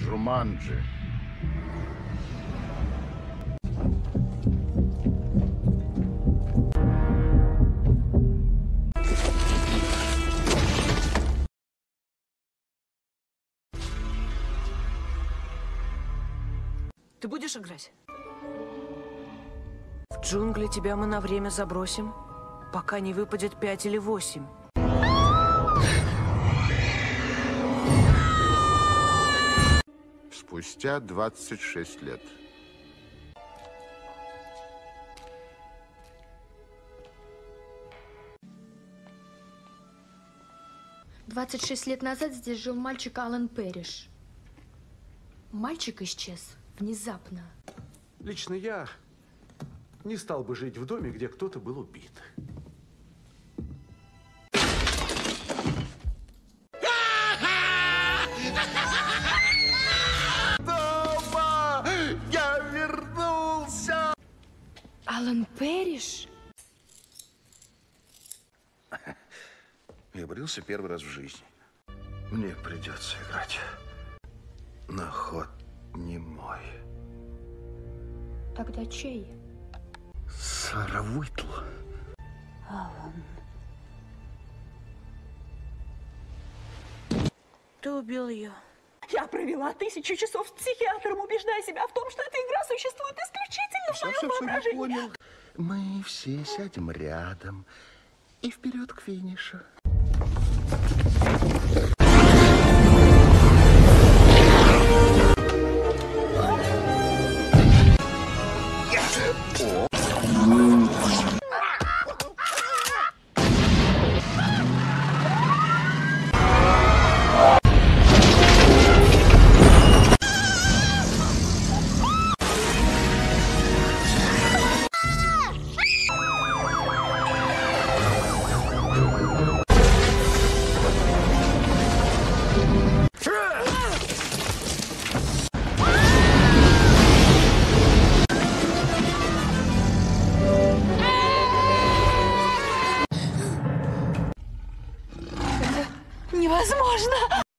Джуманджи. Ты будешь играть? В джунгли тебя мы на время забросим, пока не выпадет пять или восемь. Спустя 26 лет. Двадцать шесть лет назад здесь жил мальчик Алан Перриш. Мальчик исчез внезапно. Лично я не стал бы жить в доме, где кто-то был убит. Алан Перриш? Я брился первый раз в жизни. Мне придется играть на ход не мой. Тогда чей? Сара Уитл. Ты убил ее. Я провела тысячу часов с психиатром, убеждая себя в том, что эта игра существует исключительно Все, все, все, я понял. Мы все сядем рядом и вперед к финишу. Невозможно!